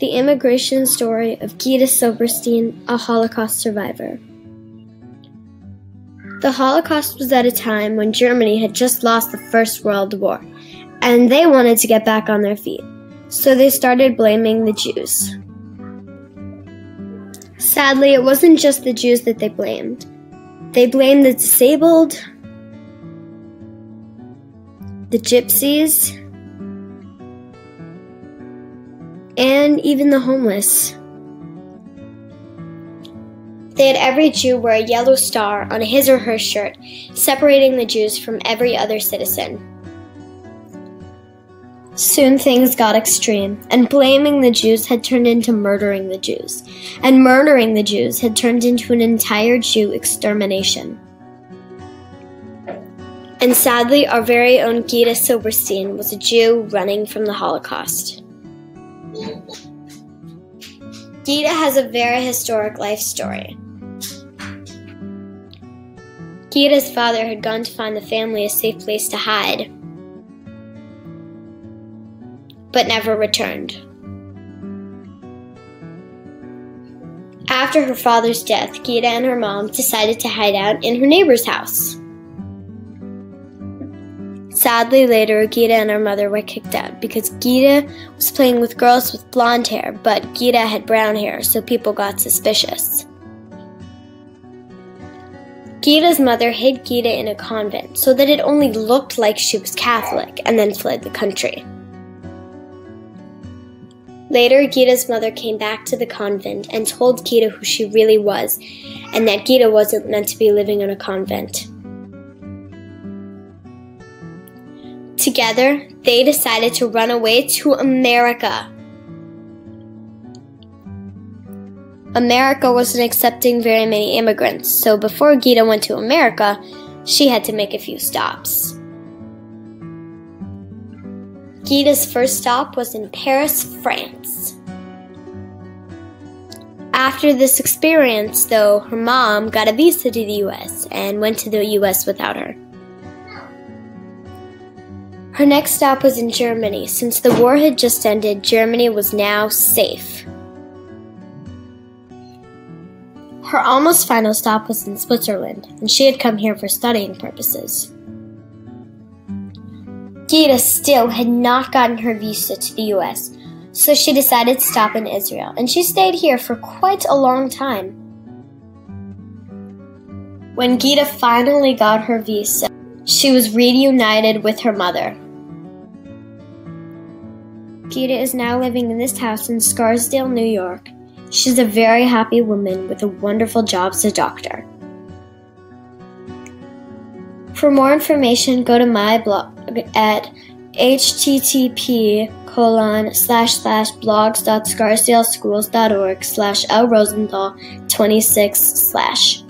the immigration story of Gita Silberstein, a Holocaust survivor. The Holocaust was at a time when Germany had just lost the First World War, and they wanted to get back on their feet, so they started blaming the Jews. Sadly, it wasn't just the Jews that they blamed. They blamed the disabled, the gypsies, even the homeless. They had every Jew wear a yellow star on his or her shirt, separating the Jews from every other citizen. Soon things got extreme, and blaming the Jews had turned into murdering the Jews, and murdering the Jews had turned into an entire Jew extermination. And sadly, our very own Gita Silberstein was a Jew running from the Holocaust. Gita has a very historic life story. Gita's father had gone to find the family a safe place to hide, but never returned. After her father's death, Gita and her mom decided to hide out in her neighbor's house. Sadly, later, Gita and her mother were kicked out because Gita was playing with girls with blonde hair, but Gita had brown hair, so people got suspicious. Gita's mother hid Gita in a convent so that it only looked like she was Catholic and then fled the country. Later, Gita's mother came back to the convent and told Gita who she really was and that Gita wasn't meant to be living in a convent. Together, they decided to run away to America. America wasn't accepting very many immigrants, so before Gita went to America, she had to make a few stops. Gita's first stop was in Paris, France. After this experience, though, her mom got a visa to the US and went to the US without her. Her next stop was in Germany. Since the war had just ended, Germany was now safe. Her almost final stop was in Switzerland, and she had come here for studying purposes. Gita still had not gotten her visa to the US, so she decided to stop in Israel, and she stayed here for quite a long time. When Gita finally got her visa, she was reunited with her mother. Gita is now living in this house in Scarsdale, New York. She's a very happy woman with a wonderful job as a doctor. For more information, go to my blog at http colon slash slash blogs.scarsdaleschools.org slash lrosenthal 26 slash.